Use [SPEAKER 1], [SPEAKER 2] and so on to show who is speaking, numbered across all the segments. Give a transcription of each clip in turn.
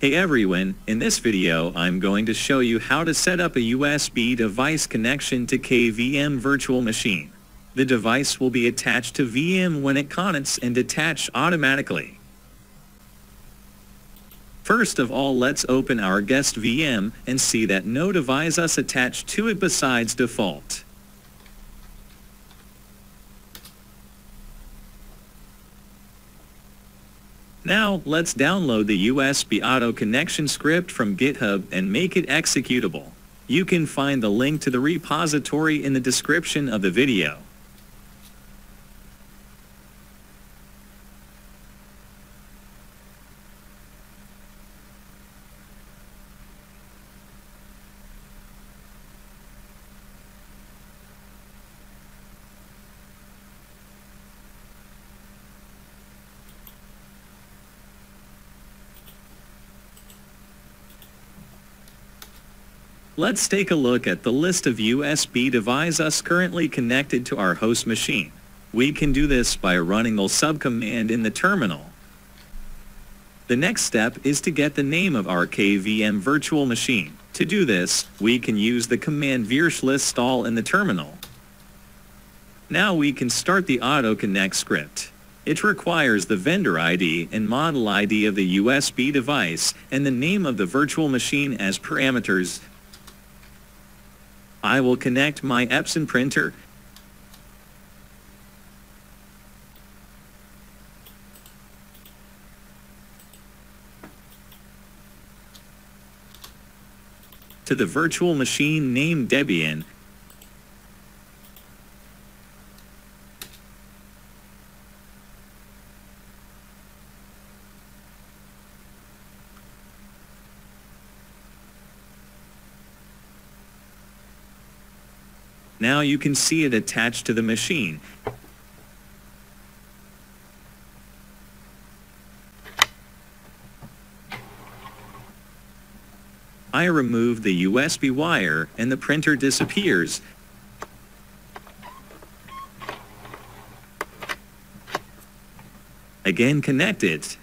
[SPEAKER 1] Hey everyone, in this video I'm going to show you how to set up a USB device connection to KVM virtual machine. The device will be attached to VM when it connects and detach automatically. First of all let's open our guest VM and see that no device is attached to it besides default. Now, let's download the USB Auto Connection script from GitHub and make it executable. You can find the link to the repository in the description of the video. Let's take a look at the list of USB devices currently connected to our host machine. We can do this by running the subcommand in the terminal. The next step is to get the name of our KVM virtual machine. To do this, we can use the command virtualinstall in the terminal. Now we can start the AutoConnect script. It requires the vendor ID and model ID of the USB device and the name of the virtual machine as parameters I will connect my Epson printer. To the virtual machine named Debian Now you can see it attached to the machine. I remove the USB wire and the printer disappears. Again connect it.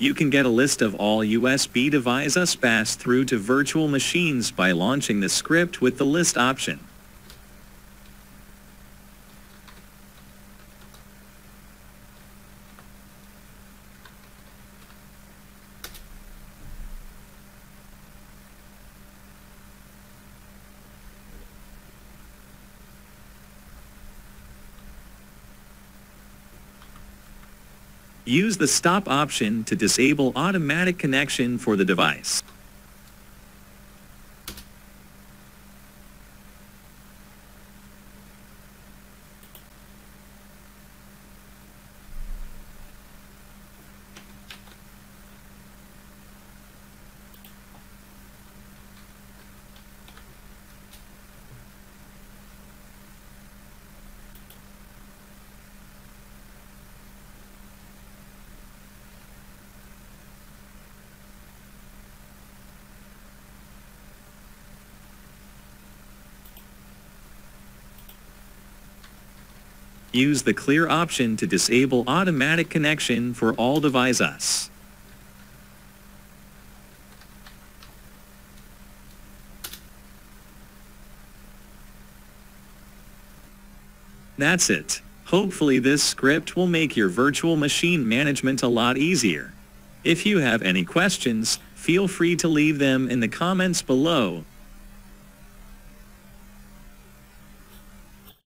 [SPEAKER 1] You can get a list of all USB devices passed through to virtual machines by launching the script with the list option. Use the stop option to disable automatic connection for the device. Use the clear option to disable automatic connection for all devices. That's it. Hopefully this script will make your virtual machine management a lot easier. If you have any questions, feel free to leave them in the comments below